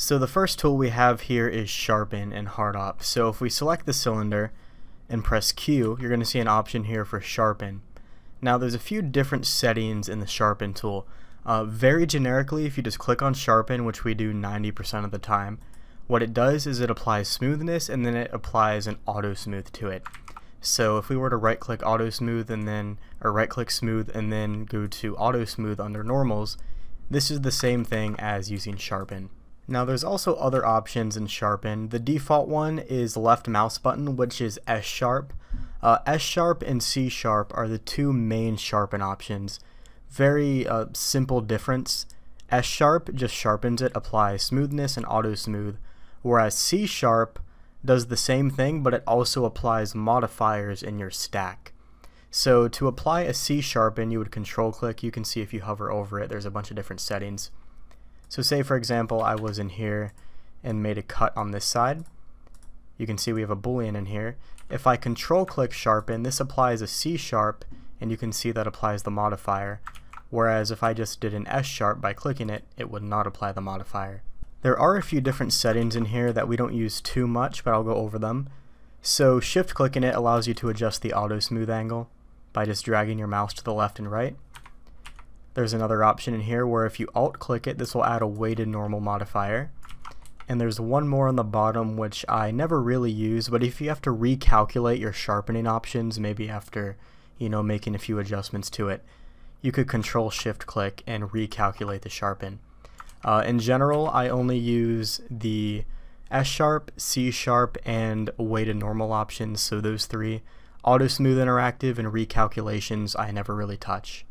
So the first tool we have here is Sharpen and hard op. So if we select the cylinder and press Q, you're going to see an option here for Sharpen. Now there's a few different settings in the Sharpen tool. Uh, very generically, if you just click on Sharpen, which we do 90% of the time, what it does is it applies smoothness and then it applies an auto smooth to it. So if we were to right click auto smooth and then, or right click smooth and then go to auto smooth under normals, this is the same thing as using sharpen. Now there's also other options in sharpen. The default one is left mouse button which is S sharp. Uh, S sharp and C sharp are the two main sharpen options. Very uh, simple difference. S sharp just sharpens it, applies smoothness and auto smooth, whereas C sharp does the same thing, but it also applies modifiers in your stack. So to apply a C sharpen, you would control click. You can see if you hover over it, there's a bunch of different settings. So say for example, I was in here and made a cut on this side. You can see we have a boolean in here. If I control click sharpen, this applies a C sharp, and you can see that applies the modifier. Whereas if I just did an S sharp by clicking it, it would not apply the modifier. There are a few different settings in here that we don't use too much, but I'll go over them. So shift clicking it allows you to adjust the auto smooth angle by just dragging your mouse to the left and right. There's another option in here where if you alt click it, this will add a weighted normal modifier. And there's one more on the bottom which I never really use, but if you have to recalculate your sharpening options, maybe after, you know, making a few adjustments to it, you could control shift click and recalculate the sharpen. Uh, in general, I only use the S sharp, C sharp, and weighted normal options, so those three. Auto smooth interactive and recalculations I never really touch.